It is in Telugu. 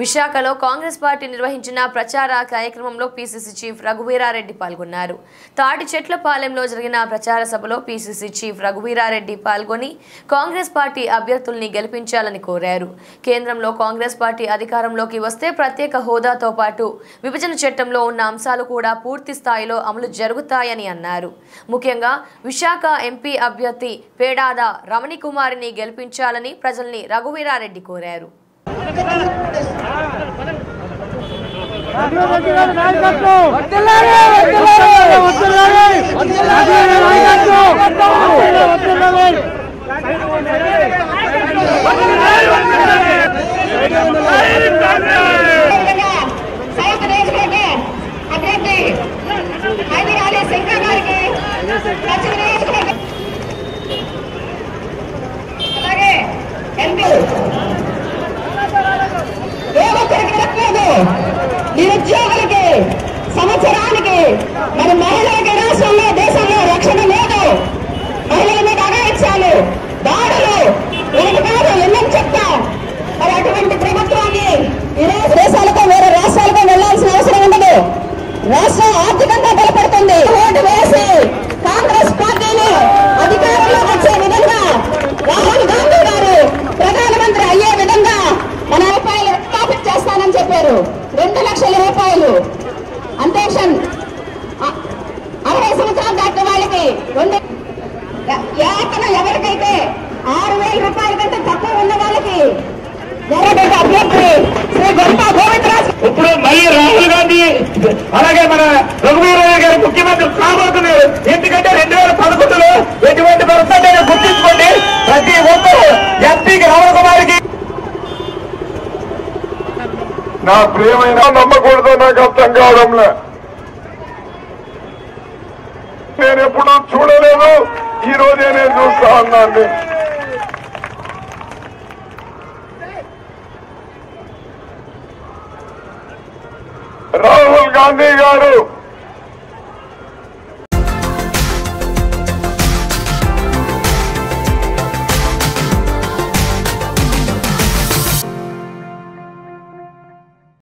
విశాఖలో కాంగ్రెస్ పార్టీ నిర్వహించిన ప్రచార కార్యక్రమంలో పీసీసీ చీఫ్ రఘువీరారెడ్డి పాల్గొన్నారు. తాటి చెట్లపాలెంలో జరిగిన ప్రచార సభలో పీసీసీ చీఫ్ రఘువీరారెడ్డి పాల్గొని కాంగ్రెస్ పార్టీ అభ్యర్థుల్ని గెలిపించాలని కోరారు. కేంద్రంలో కాంగ్రెస్ పార్టీ అధికారంలోకి వస్తే ప్రత్యేక హోదాతో పాటు విభజన చట్టంలో ఉన్న అంశాలు కూడా పూర్తి స్థాయిలో అమలు జరుగుతాయని అన్నారు. ముఖ్యంగా విశాఖ ఎంపీ అభ్యర్థి పేడాద రమణికుమారిని గెలిపించాలని ప్రజల్ని రఘువీరారెడ్డి కోరారు. సైన్స్ నియోజకవర్గ నిరుద్యోగులకి సంవత్సరానికి మరి అలాగే మన రఘువీరయ్య గారు ముఖ్యమంత్రి కాబోతున్నారు. ఎందుకంటే రెండు వేల పదకొండులో ఎటువంటి పరిస్థితులు గుర్తించుకోండి. ప్రతి ఒక్కరు ఎంపీకి రావణ కుమార్కి. నా ప్రియమైన నమ్మకూడదు నాకు అర్థం కావడంలే. నేను ఎప్పుడు చూడలేదు ఈ రోజే నేను చూస్తా ఉన్నాను రా గాంధీ గారు